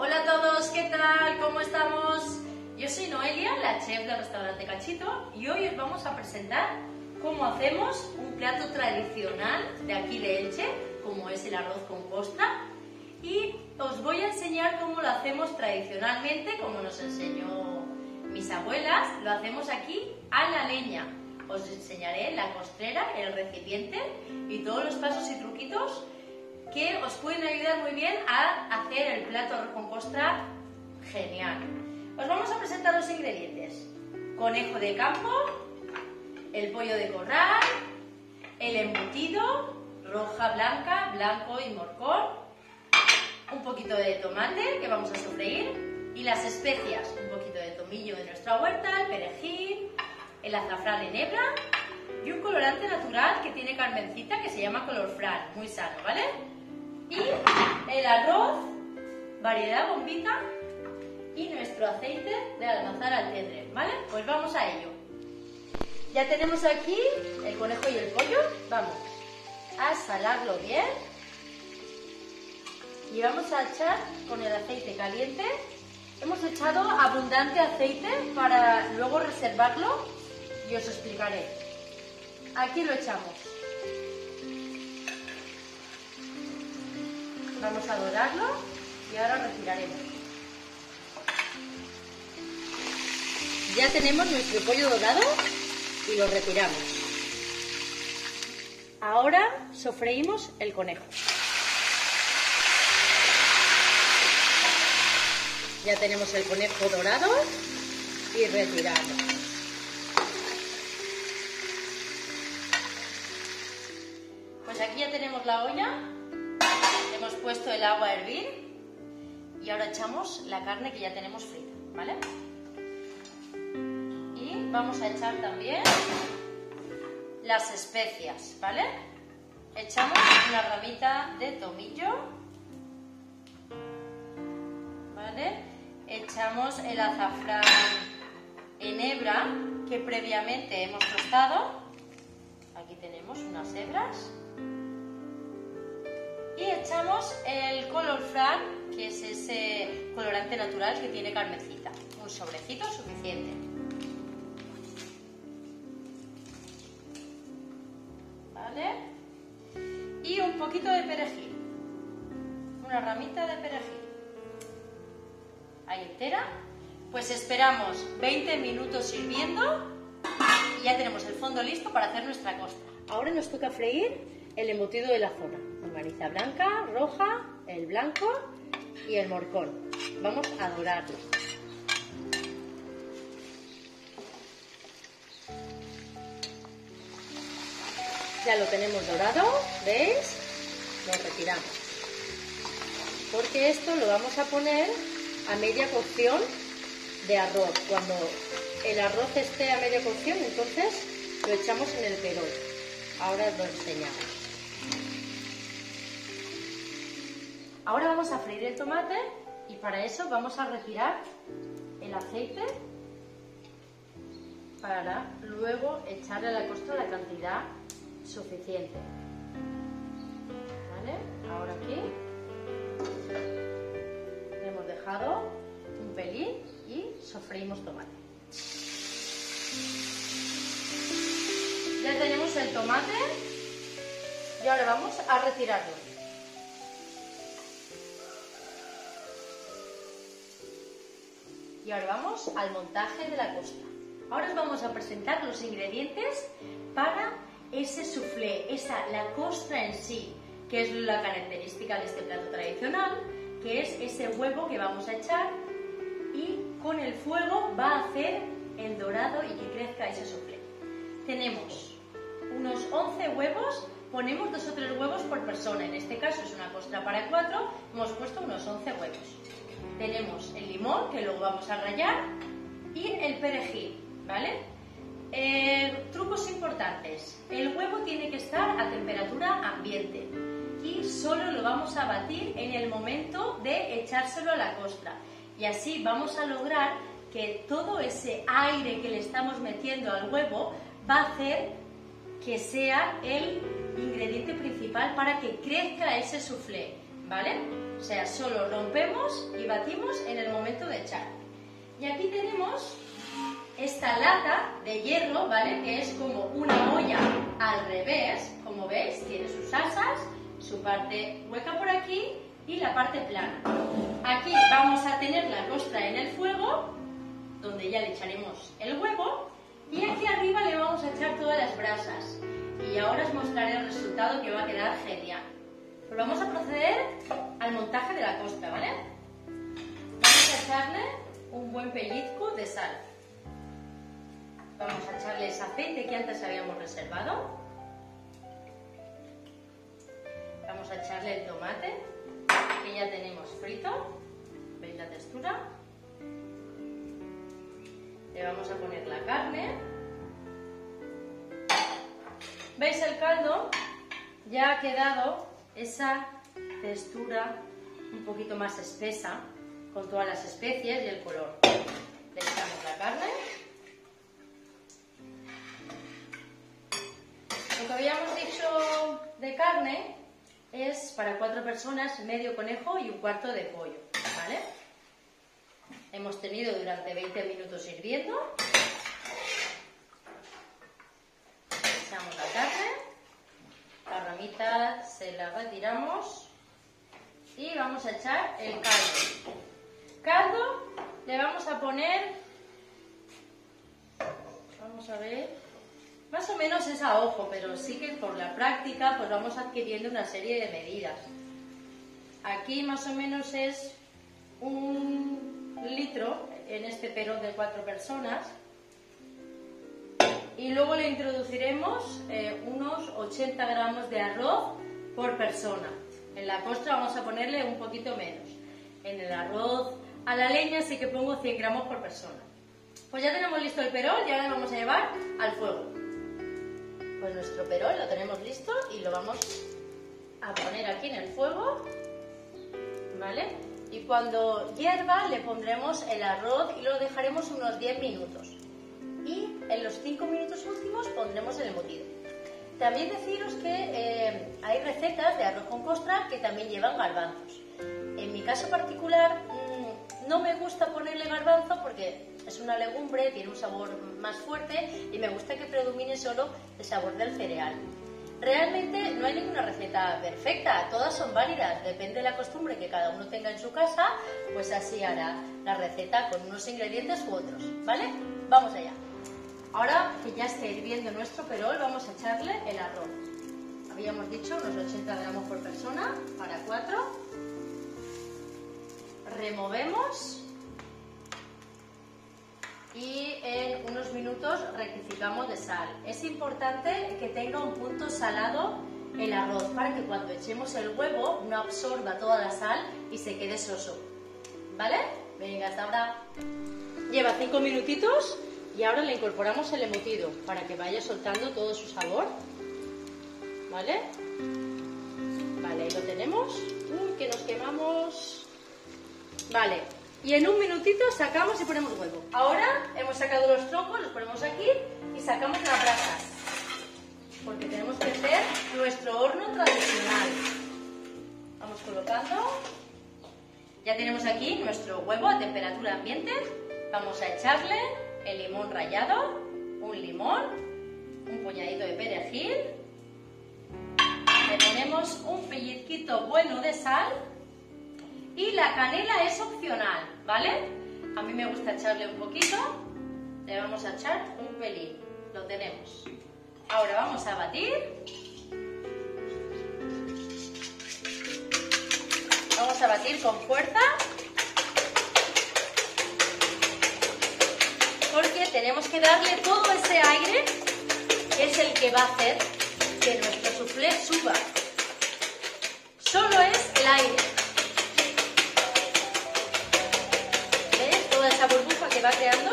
Hola a todos, ¿qué tal? ¿Cómo estamos? Yo soy Noelia, la chef del restaurante Cachito, y hoy os vamos a presentar cómo hacemos un plato tradicional de aquí de Elche, como es el arroz con costra, y os voy a enseñar cómo lo hacemos tradicionalmente, como nos enseñó mis abuelas, lo hacemos aquí a la leña. Os enseñaré la costrera, el recipiente y todos los pasos y truquitos que os pueden ayudar muy bien a hacer el plato arroz con costra genial. Os vamos a presentar los ingredientes. Conejo de campo, el pollo de corral, el embutido, roja, blanca, blanco y morcón, un poquito de tomate que vamos a sofreír y las especias, un poquito de tomillo de nuestra huerta, el perejil, el azafrán en hebra y un colorante natural que tiene Carmencita que se llama color fran, muy sano, ¿vale? Y el arroz, variedad bombita y nuestro aceite de almazar al tendre, ¿vale? Pues vamos a ello. Ya tenemos aquí el conejo y el pollo, vamos a salarlo bien y vamos a echar con el aceite caliente. Hemos echado abundante aceite para luego reservarlo y os explicaré. Aquí lo echamos. Vamos a dorarlo y ahora retiraremos. Ya tenemos nuestro pollo dorado y lo retiramos. Ahora sofreímos el conejo. Ya tenemos el conejo dorado y retirado. Pues aquí ya tenemos la olla, el agua a hervir y ahora echamos la carne que ya tenemos frita, ¿vale? Y vamos a echar también las especias, ¿vale? Echamos una ramita de tomillo, ¿vale? Echamos el azafrán en hebra que previamente hemos tostado. Aquí tenemos unas hebras. Y echamos el color fran, que es ese colorante natural que tiene Carmencita. Un sobrecito suficiente. ¿Vale? Y un poquito de perejil. Una ramita de perejil. Ahí entera. Pues esperamos 20 minutos hirviendo y ya tenemos el fondo listo para hacer nuestra costa. Ahora nos toca freír el embutido de la zona. Organiza blanca, roja, el blanco y el morcón. Vamos a dorarlo. Ya lo tenemos dorado, ¿veis? Lo retiramos. Porque esto lo vamos a poner a media cocción de arroz. Cuando el arroz esté a media cocción, entonces lo echamos en el perol. Ahora os lo enseñamos. Ahora vamos a freír el tomate y para eso vamos a retirar el aceite para luego echarle a la costra la cantidad suficiente. ¿Vale? Ahora aquí hemos dejado un pelín y sofreímos tomate. Ya tenemos el tomate y ahora vamos a retirarlo. Y ahora vamos al montaje de la costa. Ahora os vamos a presentar los ingredientes para ese soufflé, esa, la costra en sí, que es la característica de este plato tradicional, que es ese huevo que vamos a echar y con el fuego va a hacer el dorado y que crezca ese soufflé. Tenemos unos 11 huevos, ponemos dos o tres huevos por persona, en este caso es una costra para cuatro, hemos puesto unos 11 huevos. Tenemos el limón, que luego vamos a rallar, y el perejil, ¿vale? Eh, trucos importantes. El huevo tiene que estar a temperatura ambiente y solo lo vamos a batir en el momento de echárselo a la costra. Y así vamos a lograr que todo ese aire que le estamos metiendo al huevo va a hacer que sea el ingrediente principal para que crezca ese soufflé, ¿vale? O sea, solo rompemos y batimos en el momento de echar. Y aquí tenemos esta lata de hierro, ¿vale? Que es como una olla al revés, como veis, tiene sus asas, su parte hueca por aquí y la parte plana. Aquí vamos a tener la costra en el fuego, donde ya le echaremos el huevo, y aquí arriba le vamos a echar todas las brasas. Y ahora os mostraré el resultado que va a quedar genial. Vamos a proceder al montaje de la costra, ¿vale? Vamos a echarle un buen pellizco de sal. Vamos a echarle ese aceite que antes habíamos reservado. Vamos a echarle el tomate, que ya tenemos frito. ¿Veis la textura? Le vamos a poner la carne. ¿Veis el caldo? Ya ha quedado esa textura un poquito más espesa con todas las especies y el color. Le echamos la carne. Lo que habíamos dicho de carne es para cuatro personas medio conejo y un cuarto de pollo. Hemos tenido durante 20 minutos hirviendo. Echamos la carne, la se la retiramos y vamos a echar el caldo. Caldo le vamos a poner, vamos a ver, más o menos es a ojo, pero sí que por la práctica pues vamos adquiriendo una serie de medidas. Aquí más o menos es un litro en este perón de cuatro personas y luego le introduciremos eh, unos 80 gramos de arroz por persona. En la postre vamos a ponerle un poquito menos. En el arroz a la leña sí que pongo 100 gramos por persona. Pues ya tenemos listo el perón y ahora lo vamos a llevar al fuego. Pues nuestro perol lo tenemos listo y lo vamos a poner aquí en el fuego, ¿vale? Y cuando hierva le pondremos el arroz y lo dejaremos unos 10 minutos. Y en los 5 minutos últimos pondremos el embutido. También deciros que eh, hay recetas de arroz con costra que también llevan garbanzos. En mi caso particular mmm, no me gusta ponerle garbanzo porque es una legumbre, tiene un sabor más fuerte y me gusta que predomine solo el sabor del cereal. Realmente no hay ninguna receta perfecta, todas son válidas, depende de la costumbre que cada uno tenga en su casa, pues así hará la receta con unos ingredientes u otros, ¿vale? Vamos allá. Ahora que ya está hirviendo nuestro perol, vamos a echarle el arroz. Habíamos dicho unos 80 gramos por persona para 4. Removemos y en unos minutos rectificamos de sal. Es importante que tenga un punto salado el arroz para que cuando echemos el huevo no absorba toda la sal y se quede soso. ¿Vale? Venga, hasta ahora. Lleva 5 minutitos y ahora le incorporamos el embutido para que vaya soltando todo su sabor. ¿Vale? Vale, ahí lo tenemos. Uy, que nos quemamos. Vale, y en un minutito sacamos y ponemos huevo. Ahora hemos sacado los troncos, los ponemos aquí y sacamos las brasas. Porque tenemos que hacer nuestro horno tradicional. Vamos colocando. Ya tenemos aquí nuestro huevo a temperatura ambiente. Vamos a echarle el limón rallado, un limón, un puñadito de perejil. Le ponemos un pellizquito bueno de sal y la canela es opcional, ¿vale? A mí me gusta echarle un poquito, le vamos a echar un pelín, lo tenemos. Ahora vamos a batir. Vamos a batir con fuerza. Porque tenemos que darle todo ese aire, que es el que va a hacer que nuestro soufflé suba. Solo es el aire. esa burbuja que va creando.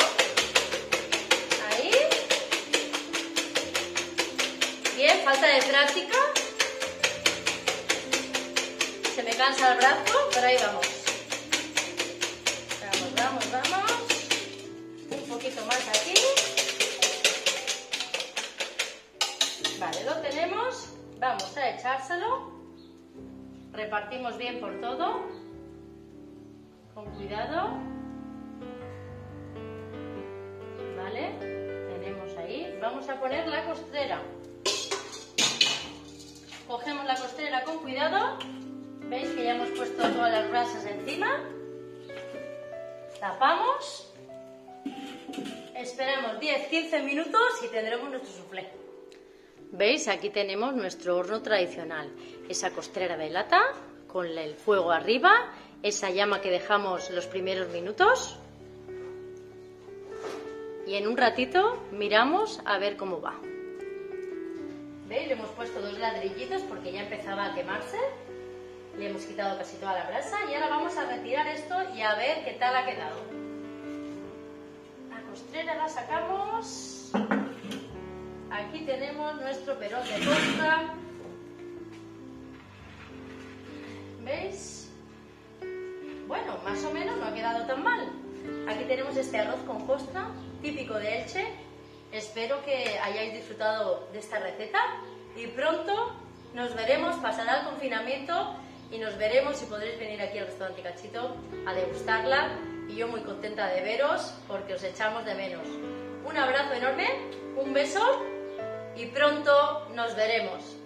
Ahí. Bien, falta de práctica. Se me cansa el brazo, pero ahí. Vamos, lo tenemos. Vamos a echárselo. Repartimos bien por todo. Con cuidado. ¿Vale? Tenemos ahí. Vamos a poner la costrera. Cogemos la costrera con cuidado. ¿Veis que ya hemos puesto todas las brasas encima? Tapamos. Esperamos 10-15 minutos y tendremos nuestro soufflé. ¿Veis? Aquí tenemos nuestro horno tradicional. Esa costrera de lata con el fuego arriba, esa llama que dejamos los primeros minutos. Y en un ratito miramos a ver cómo va. ¿Veis? Le hemos puesto dos ladrillitos porque ya empezaba a quemarse. Le hemos quitado casi toda la brasa y ahora vamos a retirar esto y a ver qué tal ha quedado. La costrera la sacamos. Aquí tenemos nuestro perón de costa. ¿Veis? Bueno, más o menos no ha quedado tan mal. Aquí tenemos este arroz con costa, típico de Elche, Espero que hayáis disfrutado de esta receta y pronto nos veremos, pasará el confinamiento y nos veremos y podréis venir aquí al restaurante Cachito a degustarla y yo muy contenta de veros porque os echamos de menos. Un abrazo enorme, un beso pronto nos veremos.